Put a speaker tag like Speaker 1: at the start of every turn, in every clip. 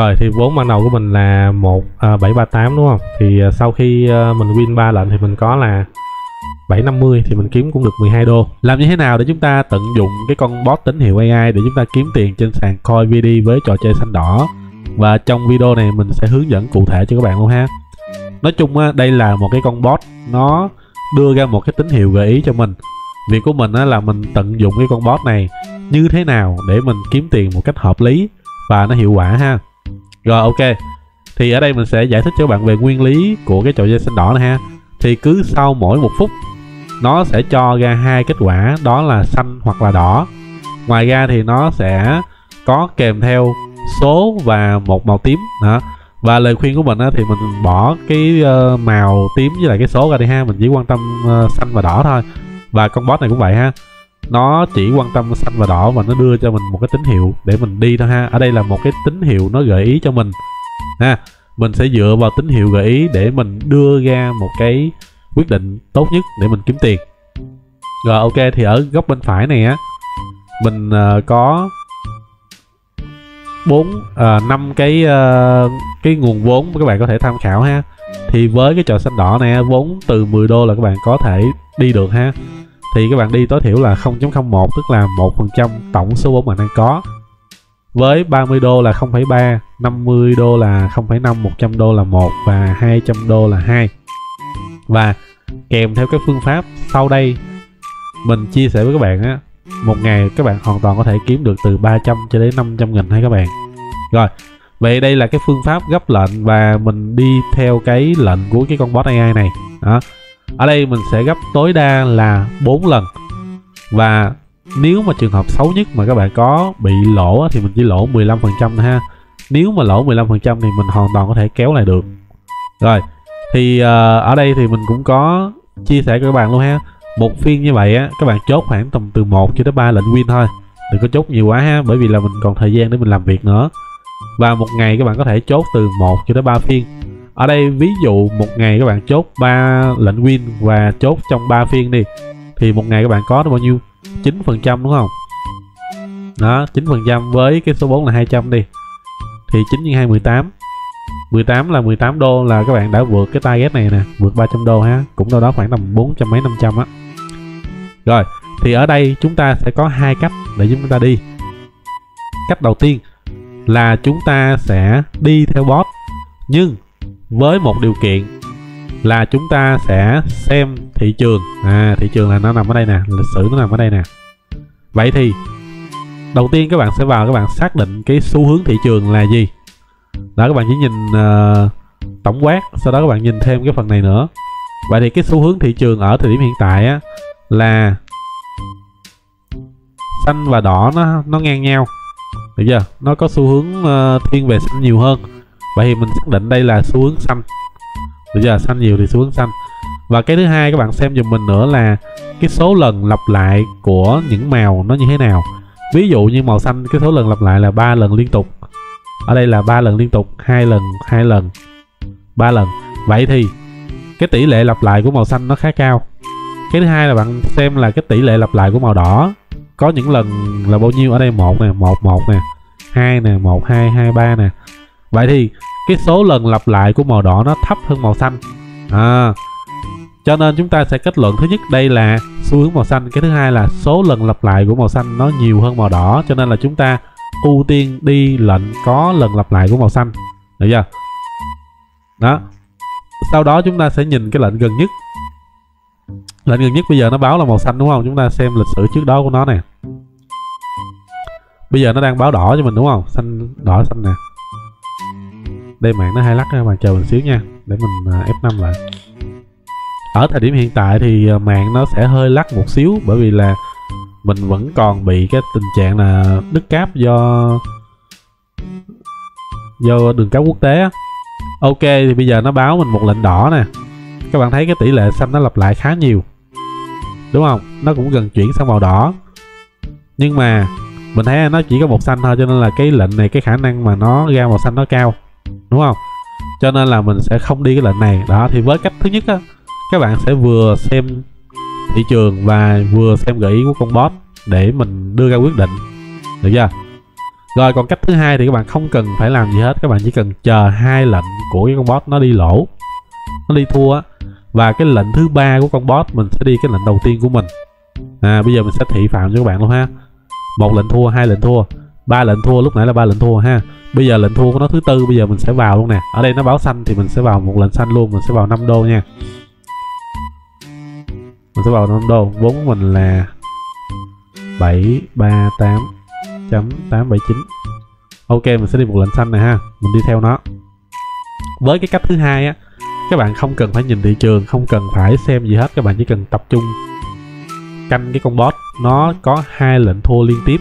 Speaker 1: Rồi thì vốn ban đầu của mình là 1738 à, đúng không? Thì à, sau khi à, mình win ba lệnh thì mình có là 750 thì mình kiếm cũng được 12 đô. Làm như thế nào để chúng ta tận dụng cái con bot tín hiệu AI để chúng ta kiếm tiền trên sàn CoinVD với trò chơi xanh đỏ? Và trong video này mình sẽ hướng dẫn cụ thể cho các bạn luôn ha. Nói chung á, đây là một cái con bot nó đưa ra một cái tín hiệu gợi ý cho mình. Việc của mình á, là mình tận dụng cái con bot này như thế nào để mình kiếm tiền một cách hợp lý và nó hiệu quả ha. Rồi ok. Thì ở đây mình sẽ giải thích cho các bạn về nguyên lý của cái trò chơi xanh đỏ này ha. Thì cứ sau mỗi một phút nó sẽ cho ra hai kết quả đó là xanh hoặc là đỏ. Ngoài ra thì nó sẽ có kèm theo số và một màu tím đó. Và lời khuyên của mình á, thì mình bỏ cái uh, màu tím với lại cái số ra đi ha, mình chỉ quan tâm uh, xanh và đỏ thôi. Và con boss này cũng vậy ha nó chỉ quan tâm xanh và đỏ và nó đưa cho mình một cái tín hiệu để mình đi thôi ha. Ở đây là một cái tín hiệu nó gợi ý cho mình. Ha mình sẽ dựa vào tín hiệu gợi ý để mình đưa ra một cái quyết định tốt nhất để mình kiếm tiền. Rồi ok thì ở góc bên phải này á mình uh, có bốn uh, năm cái uh, cái nguồn vốn các bạn có thể tham khảo ha. Thì với cái trò xanh đỏ này vốn từ 10 đô là các bạn có thể đi được ha thì các bạn đi tối thiểu là 0.01 tức là 1% tổng số vốn bạn đang có. Với 30 đô là 0,3 50 đô là 0,5 100 đô là 1 và 200 đô là 2 và kèm theo cái phương pháp sau đây mình chia sẻ với các bạn á một ngày các bạn hoàn toàn có thể kiếm được từ 300 cho đến 500 nghìn hay các bạn. Rồi vậy đây là cái phương pháp gấp lệnh và mình đi theo cái lệnh của cái con bot AI này. Đó ở đây mình sẽ gấp tối đa là 4 lần. Và nếu mà trường hợp xấu nhất mà các bạn có bị lỗ thì mình chỉ lỗ 15% thôi ha. Nếu mà lỗ 15% thì mình hoàn toàn có thể kéo lại được. Rồi thì uh, ở đây thì mình cũng có chia sẻ với các bạn luôn ha. Một phiên như vậy á các bạn chốt khoảng tầm từ 1 cho tới 3 lệnh win thôi. Đừng có chốt nhiều quá ha bởi vì là mình còn thời gian để mình làm việc nữa. Và một ngày các bạn có thể chốt từ 1 cho tới 3 phiên ở đây, ví dụ một ngày các bạn chốt 3 lệnh win và chốt trong 3 phiên đi, thì một ngày các bạn có được bao nhiêu? 9 phần trăm đúng không? Đó 9 phần trăm với cái số 4 là 200 đi. Thì 9 nhân 2 18 18 là 18 đô là các bạn đã vượt cái target này nè, vượt 300 đô ha. Cũng đâu đó khoảng tầm 400 mấy 500 á. Rồi, thì ở đây chúng ta sẽ có hai cách để chúng ta đi. Cách đầu tiên là chúng ta sẽ đi theo bot, nhưng với một điều kiện là chúng ta sẽ xem thị trường. À thị trường là nó nằm ở đây nè lịch sử nó nằm ở đây nè. Vậy thì đầu tiên các bạn sẽ vào các bạn xác định cái xu hướng thị trường là gì. Đó các bạn chỉ nhìn uh, tổng quát sau đó các bạn nhìn thêm cái phần này nữa. Vậy thì cái xu hướng thị trường ở thời điểm hiện tại á là xanh và đỏ nó nó ngang nhau. Được chưa? Nó có xu hướng uh, thiên về xanh nhiều hơn vậy thì mình xác định đây là xu hướng xanh. Bây giờ xanh nhiều thì xu hướng xanh. Và cái thứ hai, các bạn xem giùm mình nữa là cái số lần lặp lại của những màu nó như thế nào. Ví dụ như màu xanh, cái số lần lặp lại là ba lần liên tục. Ở đây là ba lần liên tục, hai lần hai lần, ba lần. Vậy thì cái tỷ lệ lặp lại của màu xanh nó khá cao. Cái thứ hai là bạn xem là cái tỷ lệ lặp lại của màu đỏ. Có những lần là bao nhiêu? Ở đây một nè, một một nè, hai nè, một, hai hai, ba nè vậy thì, cái số lần lặp lại của màu đỏ nó thấp hơn màu xanh. À cho nên chúng ta sẽ kết luận, thứ nhất, đây là xu hướng màu xanh, cái thứ hai là số lần lặp lại của màu xanh nó nhiều hơn màu đỏ, cho nên là chúng ta ưu tiên đi lệnh có lần lặp lại của màu xanh. Được chưa? Đó. Sau đó chúng ta sẽ nhìn cái lệnh gần nhất. Lệnh gần nhất bây giờ nó báo là màu xanh, đúng không? Chúng ta xem lịch sử trước đó của nó nè. Bây giờ nó đang báo đỏ cho mình, đúng không? Xanh, đỏ, xanh nè đây, mạng nó hay lắc các bạn chờ mình xíu nha, để mình à, F5 lại. Ở thời điểm hiện tại thì à, mạng nó sẽ hơi lắc một xíu, bởi vì là mình vẫn còn bị cái tình trạng là đứt cáp do do đường cáp quốc tế ok, thì bây giờ nó báo mình một lệnh đỏ nè. Các bạn thấy cái tỷ lệ xanh nó lặp lại khá nhiều, đúng không? Nó cũng gần chuyển sang màu đỏ. Nhưng mà mình thấy nó chỉ có một xanh thôi, cho nên là cái lệnh này, cái khả năng mà nó ra màu xanh nó cao đúng không? Cho nên là mình sẽ không đi cái lệnh này. Đó, thì với cách thứ nhất á, các bạn sẽ vừa xem thị trường và vừa xem gợi ý của con bot để mình đưa ra quyết định. Được chưa? Rồi, còn cách thứ hai thì các bạn không cần phải làm gì hết. Các bạn chỉ cần chờ hai lệnh của cái con boss nó đi lỗ, nó đi thua á. Và cái lệnh thứ ba của con boss, mình sẽ đi cái lệnh đầu tiên của mình. À bây giờ mình sẽ thị phạm cho các bạn luôn ha. Một lệnh thua, hai lệnh thua ba lệnh thua, lúc nãy là ba lệnh thua ha. Bây giờ lệnh thua của nó thứ tư, bây giờ mình sẽ vào luôn nè. Ở đây nó báo xanh thì mình sẽ vào một lệnh xanh luôn, mình sẽ vào 5 đô nha. Mình sẽ vào 5 đô. Vốn của mình là 738 chấm 879 ok, mình sẽ đi một lệnh xanh này ha. Mình đi theo nó. Với cái cách thứ hai á, các bạn không cần phải nhìn thị trường, không cần phải xem gì hết. Các bạn chỉ cần tập trung canh cái con boss. Nó có hai lệnh thua liên tiếp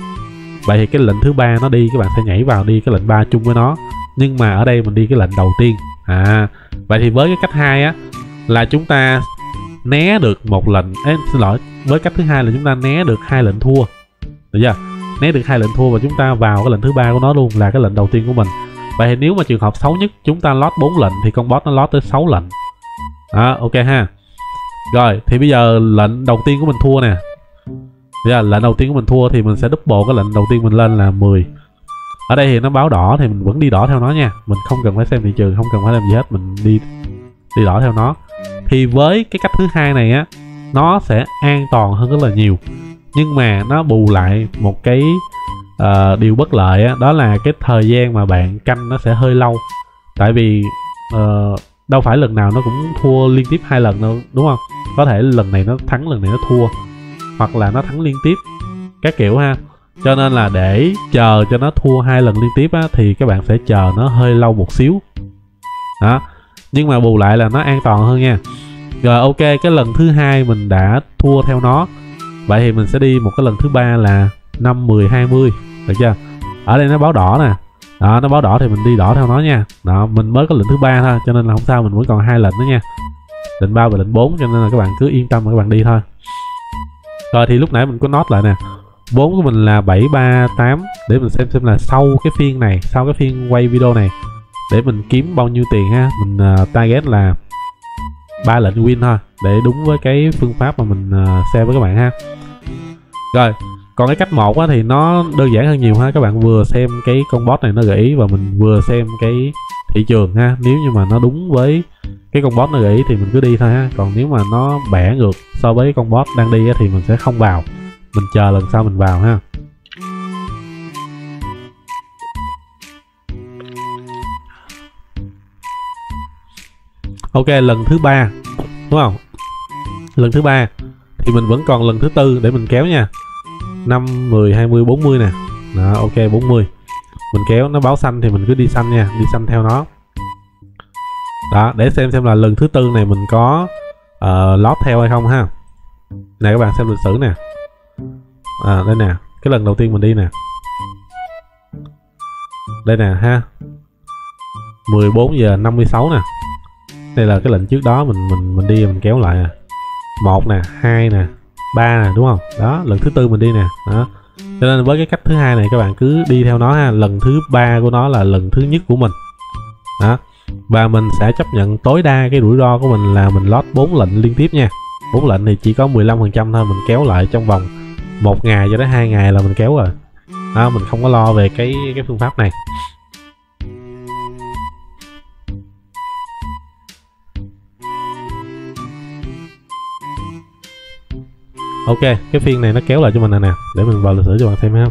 Speaker 1: vậy thì cái lệnh thứ ba nó đi, các bạn sẽ nhảy vào đi cái lệnh ba chung với nó. Nhưng mà ở đây mình đi cái lệnh đầu tiên. À vậy thì với cái cách hai á, là chúng ta né được một lệnh. Ấy xin lỗi, với cách thứ hai là chúng ta né được hai lệnh thua. Được chưa? Né được hai lệnh thua và chúng ta vào cái lệnh thứ ba của nó luôn là cái lệnh đầu tiên của mình. Vậy thì nếu mà trường hợp xấu nhất, chúng ta lót 4 lệnh thì con boss nó lót tới 6 lệnh. Đó, ok ha. Rồi, thì bây giờ lệnh đầu tiên của mình thua nè. Bây giờ lệnh đầu tiên của mình thua thì mình sẽ double cái lệnh đầu tiên mình lên là 10 ở đây thì nó báo đỏ thì mình vẫn đi đỏ theo nó nha. Mình không cần phải xem thị trường không cần phải làm gì hết mình đi đi đỏ theo nó. Thì với cái cách thứ hai này á nó sẽ an toàn hơn rất là nhiều. Nhưng mà nó bù lại một cái uh, điều bất lợi á, đó là cái thời gian mà bạn canh nó sẽ hơi lâu. Tại vì uh, đâu phải lần nào nó cũng thua liên tiếp hai lần đâu đúng không? Có thể lần này nó thắng lần này nó thua hoặc là nó thắng liên tiếp. Các kiểu ha. Cho nên là để chờ cho nó thua hai lần liên tiếp á, thì các bạn sẽ chờ nó hơi lâu một xíu. Đó. Nhưng mà bù lại là nó an toàn hơn nha. Rồi ok cái lần thứ hai mình đã thua theo nó. Vậy thì mình sẽ đi một cái lần thứ ba là năm mười hai mươi. Được chưa? Ở đây nó báo đỏ nè. Đó nó báo đỏ thì mình đi đỏ theo nó nha. Đó mình mới có lệnh thứ ba thôi cho nên là không sao mình vẫn còn hai lệnh nữa nha. Lệnh ba và lệnh 4 cho nên là các bạn cứ yên tâm mà các bạn đi thôi rồi thì lúc nãy mình có nốt lại nè. Vốn của mình là 738 để mình xem xem là sau cái phiên này sau cái phiên quay video này để mình kiếm bao nhiêu tiền ha. Mình uh, target là ba lệnh win thôi để đúng với cái phương pháp mà mình uh, share với các bạn ha. Rồi còn cái cách một thì nó đơn giản hơn nhiều ha. Các bạn vừa xem cái con bot này nó gợi ý và mình vừa xem cái thị trường ha. Nếu như mà nó đúng với cái con boss nó gợi ý thì mình cứ đi thôi ha. Còn nếu mà nó bẻ ngược so với con boss đang đi thì mình sẽ không vào. Mình chờ lần sau mình vào ha. Ok, lần thứ ba. Đúng không? Lần thứ ba. Thì mình vẫn còn lần thứ tư để mình kéo nha. 5 10 20 40 nè. Đó, ok 40 mình kéo nó báo xanh thì mình cứ đi xanh nha đi xanh theo nó. Đó để xem xem là lần thứ tư này mình có uh, lót theo hay không ha. Nè các bạn xem lịch sử nè. À đây nè cái lần đầu tiên mình đi nè. Đây nè ha. 14 giờ 56 nè. Đây là cái lệnh trước đó mình mình mình đi mình kéo lại à. Một nè hai nè ba nè đúng không? Đó lần thứ tư mình đi nè. Đó cho nên với cái cách thứ hai này các bạn cứ đi theo nó ha. Lần thứ ba của nó là lần thứ nhất của mình. Đó. Và mình sẽ chấp nhận tối đa cái rủi ro của mình là mình lót 4 lệnh liên tiếp nha. 4 lệnh thì chỉ có 15% thôi mình kéo lại trong vòng một ngày cho đến hai ngày là mình kéo rồi. Đó, mình không có lo về cái cái phương pháp này. Ok cái phiên này nó kéo lại cho mình nè nè. Để mình vào lịch sử cho bạn xem ha.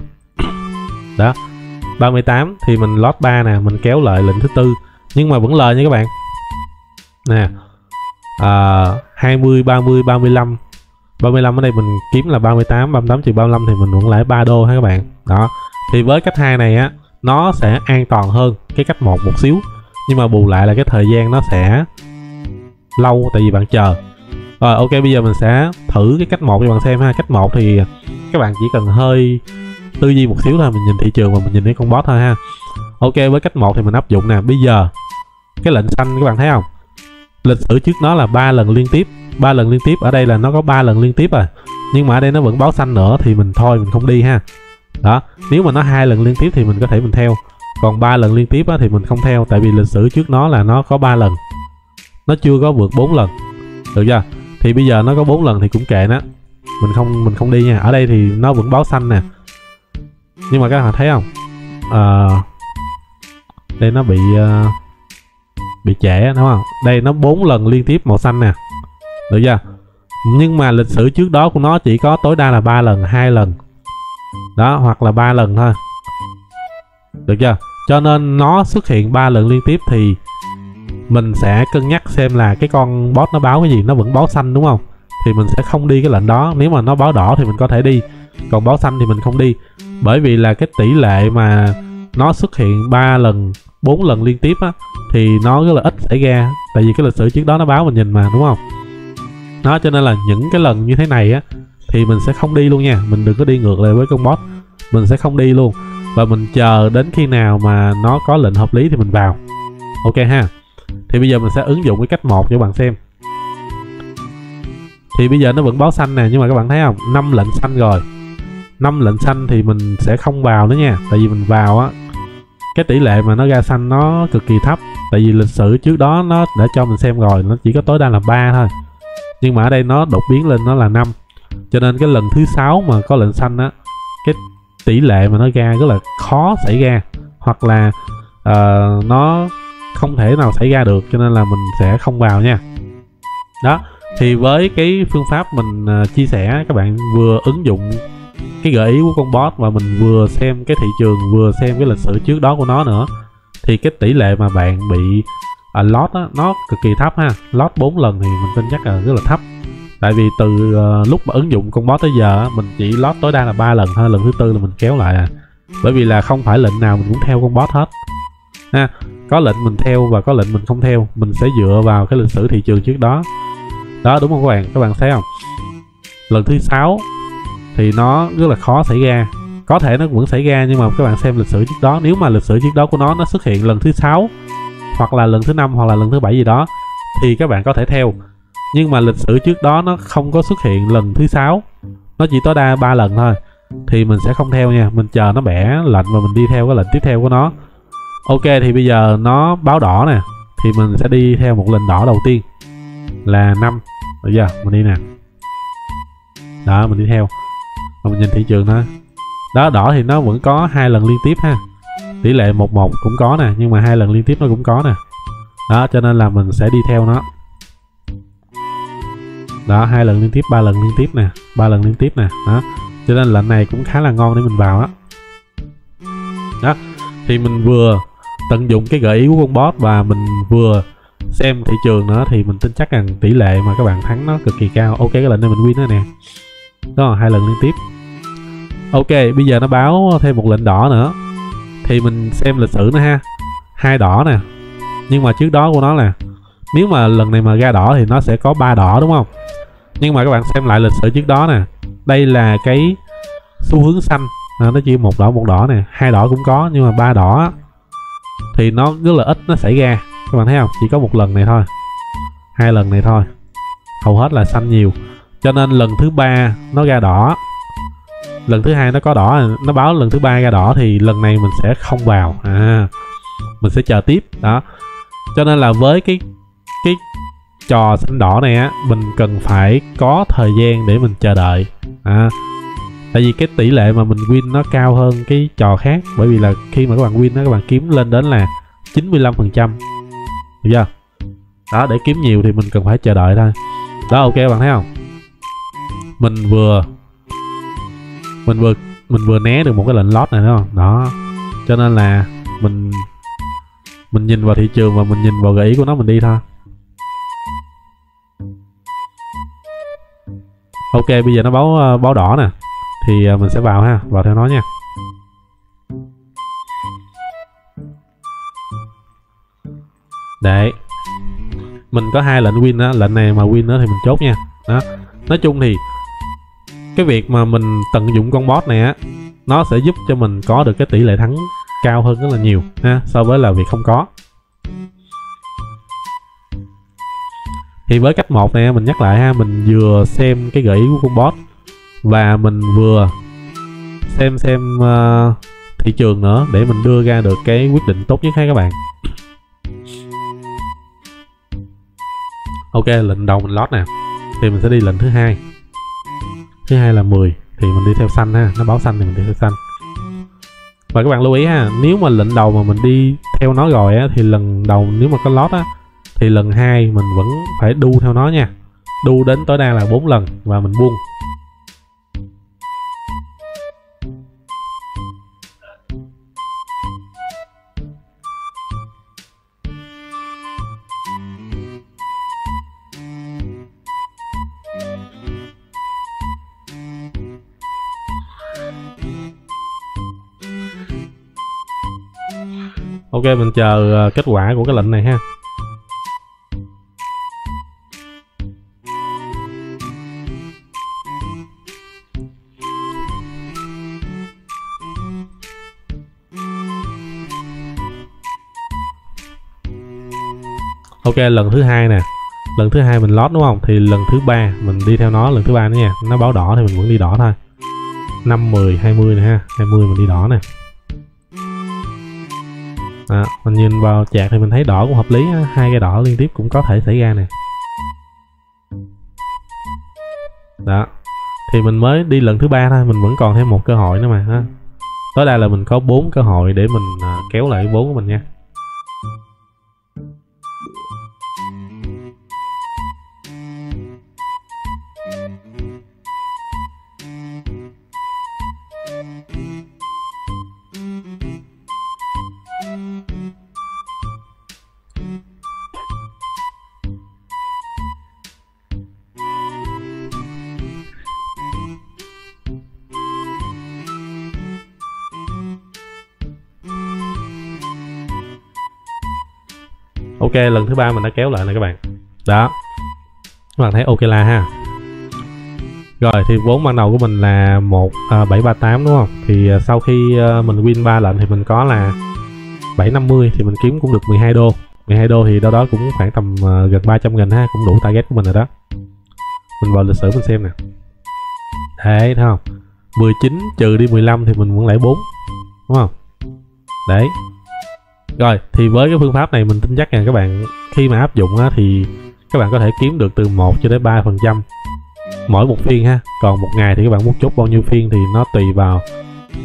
Speaker 1: Đó 38 thì mình lót 3 nè mình kéo lại lệnh thứ tư. Nhưng mà vẫn lời nha các bạn. Nè à, 20 30 35 35 ở đây mình kiếm là 38 38 trừ 35 thì mình vẫn lãi 3 đô ha các bạn. Đó thì với cách hai này á nó sẽ an toàn hơn cái cách một một xíu. Nhưng mà bù lại là cái thời gian nó sẽ lâu tại vì bạn chờ rồi ok bây giờ mình sẽ thử cái cách một cho bạn xem ha. Cách một thì các bạn chỉ cần hơi tư duy một xíu thôi mình nhìn thị trường và mình nhìn cái con boss thôi ha. Ok với cách một thì mình áp dụng nè. Bây giờ cái lệnh xanh các bạn thấy không? Lịch sử trước nó là ba lần liên tiếp. Ba lần liên tiếp ở đây là nó có ba lần liên tiếp à nhưng mà ở đây nó vẫn báo xanh nữa thì mình thôi mình không đi ha. Đó nếu mà nó hai lần liên tiếp thì mình có thể mình theo. Còn ba lần liên tiếp á, thì mình không theo tại vì lịch sử trước nó là nó có ba lần. Nó chưa có vượt bốn lần. Được chưa? Thì bây giờ nó có bốn lần thì cũng kệ nó. Mình không mình không đi nha. Ở đây thì nó vẫn báo xanh nè. Nhưng mà các bạn thấy không? À, đây nó bị uh, bị trễ đúng không? Đây nó bốn lần liên tiếp màu xanh nè. Được chưa? Nhưng mà lịch sử trước đó của nó chỉ có tối đa là ba lần hai lần. Đó hoặc là ba lần thôi. Được chưa? Cho nên nó xuất hiện ba lần liên tiếp thì mình sẽ cân nhắc xem là cái con boss nó báo cái gì, nó vẫn báo xanh đúng không? Thì mình sẽ không đi cái lệnh đó, nếu mà nó báo đỏ thì mình có thể đi. Còn báo xanh thì mình không đi. Bởi vì là cái tỷ lệ mà nó xuất hiện 3 lần 4 lần liên tiếp á, thì nó rất là ít xảy ra. Tại vì cái lịch sử trước đó nó báo mình nhìn mà, đúng không? Nó cho nên là những cái lần như thế này á, thì mình sẽ không đi luôn nha. Mình đừng có đi ngược lại với con boss mình sẽ không đi luôn. Và mình chờ đến khi nào mà nó có lệnh hợp lý thì mình vào. Ok ha thì bây giờ mình sẽ ứng dụng cái cách một cho bạn xem. Thì bây giờ nó vẫn báo xanh nè nhưng mà các bạn thấy không? Năm lệnh xanh rồi. Năm lệnh xanh thì mình sẽ không vào nữa nha. Tại vì mình vào á cái tỷ lệ mà nó ra xanh nó cực kỳ thấp. Tại vì lịch sử trước đó nó đã cho mình xem rồi nó chỉ có tối đa là ba thôi. Nhưng mà ở đây nó đột biến lên nó là năm. Cho nên cái lần thứ sáu mà có lệnh xanh á cái tỷ lệ mà nó ra rất là khó xảy ra. Hoặc là uh, nó không thể nào xảy ra được cho nên là mình sẽ không vào nha. Đó thì với cái phương pháp mình à, chia sẻ các bạn vừa ứng dụng cái gợi ý của con boss và mình vừa xem cái thị trường vừa xem cái lịch sử trước đó của nó nữa thì cái tỷ lệ mà bạn bị à, lót á nó cực kỳ thấp ha. Lót 4 lần thì mình tin chắc là rất là thấp. Tại vì từ uh, lúc mà ứng dụng con boss tới giờ mình chỉ lót tối đa là ba lần thôi lần thứ tư là mình kéo lại à. Bởi vì là không phải lệnh nào mình cũng theo con boss hết. Ha có lệnh mình theo và có lệnh mình không theo. Mình sẽ dựa vào cái lịch sử thị trường trước đó. Đó, đúng không các bạn? Các bạn thấy không? Lần thứ sáu thì nó rất là khó xảy ra. Có thể nó vẫn xảy ra nhưng mà các bạn xem lịch sử trước đó. Nếu mà lịch sử trước đó của nó nó xuất hiện lần thứ sáu, hoặc là lần thứ năm, hoặc là lần thứ bảy gì đó, thì các bạn có thể theo. Nhưng mà lịch sử trước đó nó không có xuất hiện lần thứ sáu. Nó chỉ tối đa ba lần thôi. Thì mình sẽ không theo nha. Mình chờ nó bẻ lệnh và mình đi theo cái lệnh tiếp theo của nó ok, thì bây giờ nó báo đỏ nè. Thì mình sẽ đi theo một lệnh đỏ đầu tiên. Là năm. Bây giờ, mình đi nè. Đó, mình đi theo. Và mình nhìn thị trường nó. Đó, đỏ thì nó vẫn có hai lần liên tiếp ha. Tỷ lệ một một cũng có nè, nhưng mà hai lần liên tiếp nó cũng có nè. Đó, cho nên là mình sẽ đi theo nó. Đó, hai lần liên tiếp, ba lần liên tiếp nè. Ba lần liên tiếp nè. Đó, cho nên lệnh này cũng khá là ngon để mình vào á. Đó. đó, thì mình vừa tận dụng cái gợi ý của con boss và mình vừa xem thị trường nữa thì mình tin chắc rằng tỷ lệ mà các bạn thắng nó cực kỳ cao. Ok cái lệnh này mình win đó nè. Đó là hai lần liên tiếp. Ok bây giờ nó báo thêm một lệnh đỏ nữa. Thì mình xem lịch sử nữa ha. Hai đỏ nè. Nhưng mà trước đó của nó nè nếu mà lần này mà ra đỏ thì nó sẽ có ba đỏ đúng không? Nhưng mà các bạn xem lại lịch sử trước đó nè. Đây là cái xu hướng xanh. À, nó chỉ một đỏ một đỏ nè. Hai đỏ cũng có nhưng mà ba đỏ thì nó rất là ít nó xảy ra. Các bạn thấy không? Chỉ có một lần này thôi. Hai lần này thôi. Hầu hết là xanh nhiều. Cho nên lần thứ ba nó ra đỏ. Lần thứ hai nó có đỏ, nó báo lần thứ ba ra đỏ thì lần này mình sẽ không vào. À mình sẽ chờ tiếp. Đó. Cho nên là với cái cái trò xanh đỏ này á, mình cần phải có thời gian để mình chờ đợi. À tại vì cái tỷ lệ mà mình win nó cao hơn cái trò khác, bởi vì là khi mà các bạn win đó các bạn kiếm lên đến là 95 phần trăm. Được chưa? Đó, để kiếm nhiều thì mình cần phải chờ đợi thôi. Đó, ok bạn thấy không? Mình vừa mình vừa mình vừa né được một cái lệnh lót này đúng không? Đó. Cho nên là mình mình nhìn vào thị trường và mình nhìn vào gợi ý của nó, mình đi thôi. Ok, bây giờ nó báo ờ, báo đỏ nè thì à, mình sẽ vào ha, vào theo nó nha. Đấy. Mình có hai lệnh win đó lệnh này mà win đó thì mình chốt nha. Đó. Nói chung thì cái việc mà mình tận dụng con boss này á, nó sẽ giúp cho mình có được cái tỷ lệ thắng cao hơn rất là nhiều, ha, so với là việc không có. Thì với cách một này mình nhắc lại ha, mình vừa xem cái gợi ý của con boss và mình vừa xem xem uh, thị trường nữa để mình đưa ra được cái quyết định tốt nhất ha các bạn. Ok lệnh đầu mình lót nè. Thì mình sẽ đi lệnh thứ hai. Thứ hai là 10 thì mình đi theo xanh ha. Nó báo xanh thì mình đi theo xanh. Và các bạn lưu ý ha nếu mà lệnh đầu mà mình đi theo nó rồi á thì lần đầu nếu mà có lót á thì lần hai mình vẫn phải đu theo nó nha. Đu đến tối đa là 4 lần và mình buông. Ok mình chờ ờ, kết quả của cái lệnh này ha. Ok lần thứ hai nè. Lần thứ hai mình lót đúng không? Thì lần thứ ba mình đi theo nó lần thứ ba nữa nha. Nó báo đỏ thì mình vẫn đi đỏ thôi. 5, 10, 20 nè ha. 20 mình đi đỏ nè à, mình nhìn vào chạc thì mình thấy đỏ cũng hợp lý hai cái đỏ liên tiếp cũng có thể xảy ra nè. Đó. Thì mình mới đi lần thứ ba thôi mình vẫn còn thêm một cơ hội nữa mà ha. Tối đa là mình có bốn cơ hội để mình à, kéo lại vốn của mình nha. Ok lần thứ ba mình đã kéo lại nè các bạn. Đó. Các bạn thấy ok là ha. Rồi thì vốn ban đầu của mình là một à, bảy ba tám đúng không? Thì à, sau khi à, mình win 3 lệnh thì mình có là 750 thì mình kiếm cũng được 12 đô. 12 đô thì đâu đó cũng khoảng tầm à, gần 300 nghìn ha cũng đủ target của mình rồi đó. Mình vào lịch sử mình xem nè. Đấy thấy không? 19 trừ đi 15 thì mình vẫn lại 4 đúng không? Đấy rồi thì với cái phương pháp này mình tin chắc rằng các bạn khi mà áp dụng á, thì các bạn có thể kiếm được từ 1 cho đến 3 phần trăm mỗi một phiên ha. Còn một ngày thì các bạn muốn chốt bao nhiêu phiên thì nó tùy vào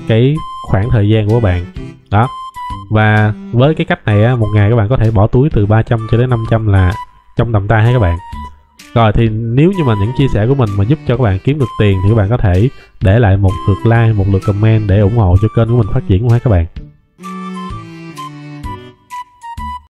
Speaker 1: cái khoảng thời gian của các bạn. Đó. Và với cái cách này á, một ngày các bạn có thể bỏ túi từ 300 cho đến 500 là trong tầm tay ha các bạn. Rồi thì nếu như mà những chia sẻ của mình mà giúp cho các bạn kiếm được tiền thì các bạn có thể để lại một lượt like một lượt comment để ủng hộ cho kênh của mình phát triển của các bạn.